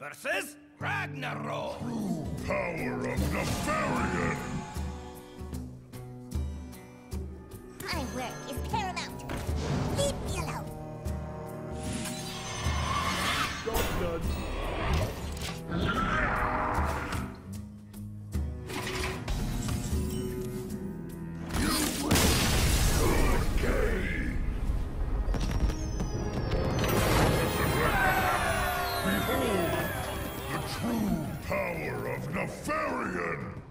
versus Ragnaros! True power of Nefarian! My work is paramount. Leave me alone. Shotgun. You win. Good game true power of Nefarian!